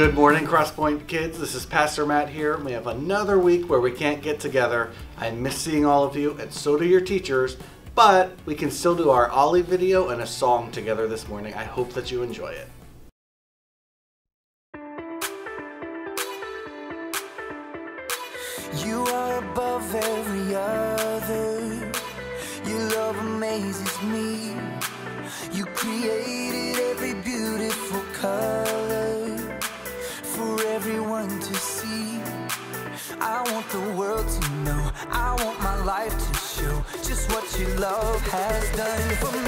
Good morning, Crosspoint kids. This is Pastor Matt here. We have another week where we can't get together. I miss seeing all of you, and so do your teachers. But we can still do our Ollie video and a song together this morning. I hope that you enjoy it. You are above every other. Your love amazes me. You created love has done for me.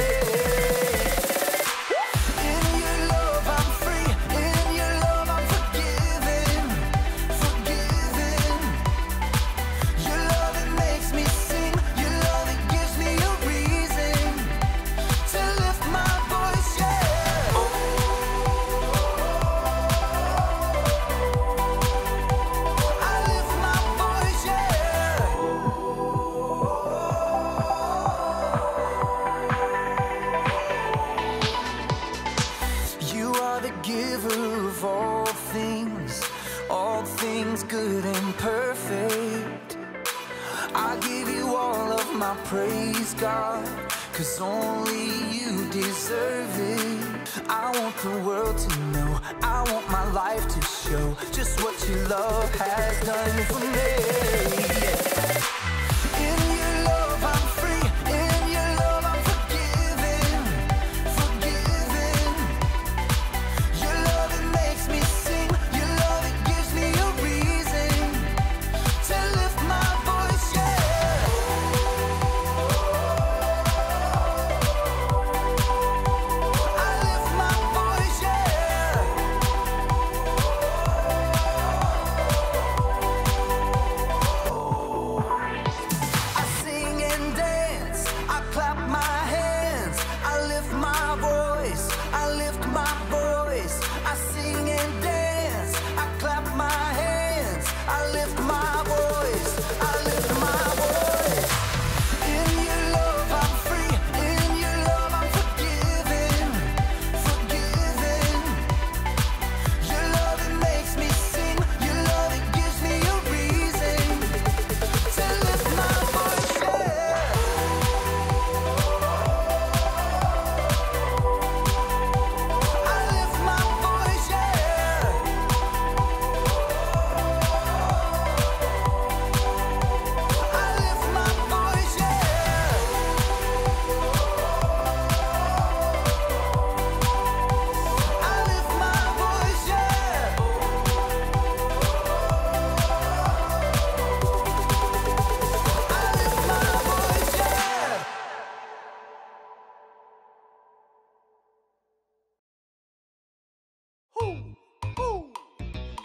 Cause only you deserve it. I want the world to know, I want my life to show just what your love has done for me. In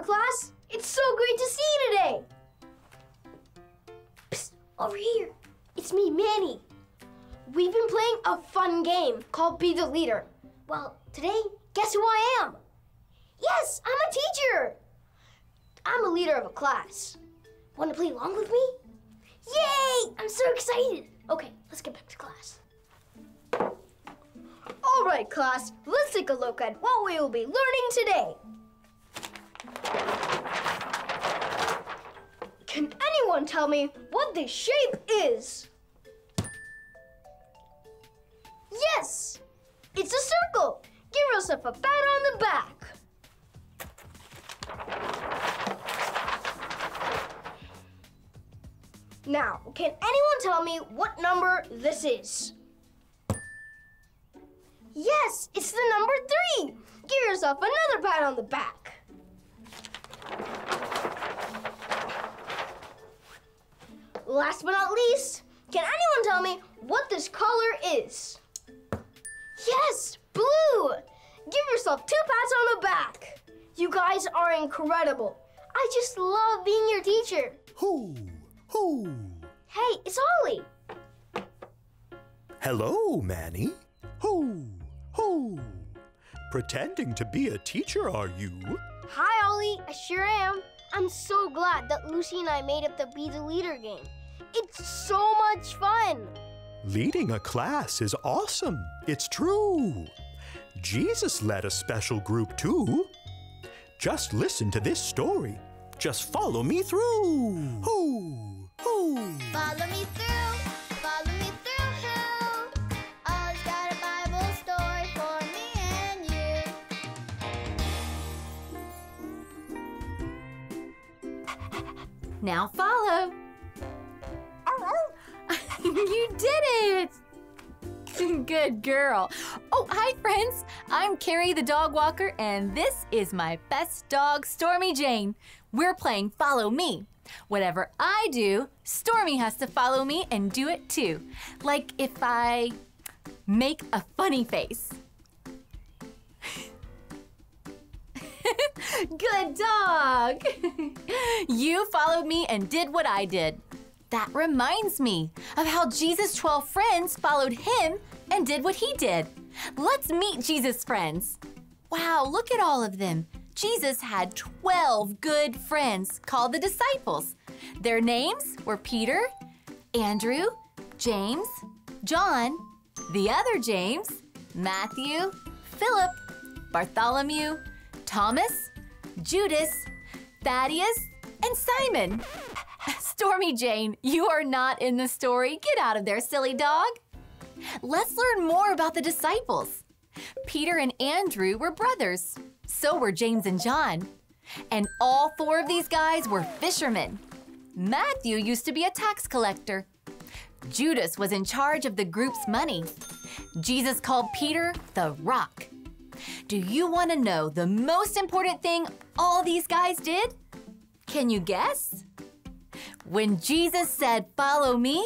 class. It's so great to see you today. Psst, over here. It's me, Manny. We've been playing a fun game called Be the Leader. Well, today, guess who I am? Yes, I'm a teacher. I'm a leader of a class. Want to play along with me? Yay! I'm so excited. Okay, let's get back to class. All right, class, let's take a look at what we will be learning today. Can anyone tell me what this shape is? Yes, it's a circle. Give yourself a pat on the back. Now, can anyone tell me what number this is? Yes, it's the number three. Give yourself another pat on the back. Last but not least, Can anyone tell me what this color is? Yes, blue! Give yourself two pats on the back. You guys are incredible. I just love being your teacher. Who? Who? Hey, it's Ollie. Hello, Manny. Who? Who? Pretending to be a teacher, are you? Hi, Ollie. I sure am. I'm so glad that Lucy and I made up the Be the Leader game. It's so much fun. Leading a class is awesome. It's true. Jesus led a special group too. Just listen to this story. Just follow me through. Who? Who? Follow me through, follow me through. Who? Ollie's got a Bible story for me and you. Now follow. You did it! Good girl. Oh, hi, friends. I'm Carrie the dog walker, and this is my best dog, Stormy Jane. We're playing Follow Me. Whatever I do, Stormy has to follow me and do it too. Like if I make a funny face. Good dog. you followed me and did what I did. That reminds me of how Jesus' 12 friends followed him and did what he did. Let's meet Jesus' friends. Wow, look at all of them. Jesus had 12 good friends called the disciples. Their names were Peter, Andrew, James, John, the other James, Matthew, Philip, Bartholomew, Thomas, Judas, Thaddeus, and Simon. Stormy Jane, you are not in the story. Get out of there, silly dog. Let's learn more about the disciples. Peter and Andrew were brothers. So were James and John. And all four of these guys were fishermen. Matthew used to be a tax collector. Judas was in charge of the group's money. Jesus called Peter the rock. Do you want to know the most important thing all these guys did? Can you guess? When Jesus said, Follow me,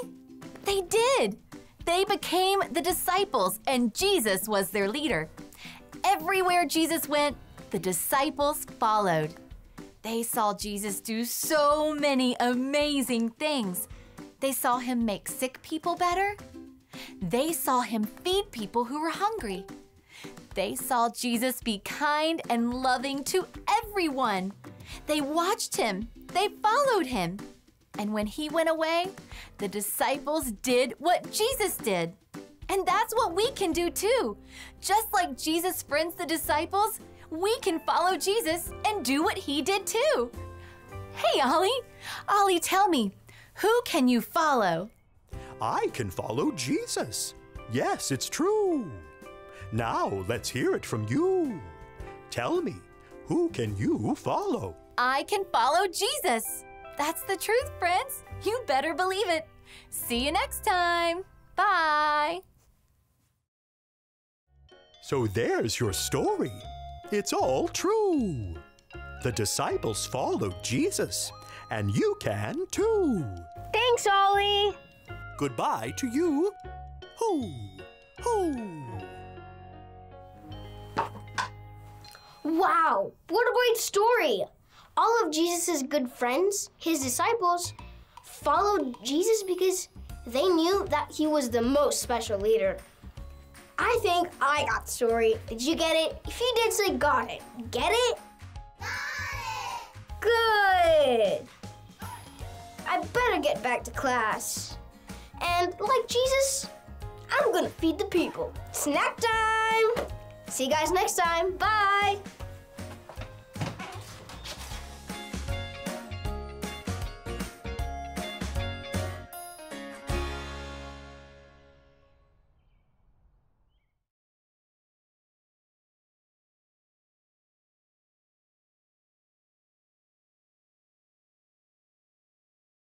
they did. They became the disciples, and Jesus was their leader. Everywhere Jesus went, the disciples followed. They saw Jesus do so many amazing things. They saw him make sick people better. They saw him feed people who were hungry. They saw Jesus be kind and loving to everyone. They watched him. They followed him. And when he went away, the disciples did what Jesus did. And that's what we can do too. Just like Jesus friends the disciples, we can follow Jesus and do what he did too. Hey, Ollie. Ollie, tell me, who can you follow? I can follow Jesus. Yes, it's true. Now let's hear it from you. Tell me, who can you follow? I can follow Jesus. That's the truth, friends. You better believe it. See you next time. Bye. So there's your story. It's all true. The disciples followed Jesus, and you can too. Thanks, Ollie. Goodbye to you. Hoo, hoo. Wow, what a great story! All of Jesus' good friends, his disciples, followed Jesus because they knew that he was the most special leader. I think I got the story. Did you get it? If you did, say got it. Get it? Got it! Good! I better get back to class. And like Jesus, I'm gonna feed the people. Snack time! See you guys next time. Bye!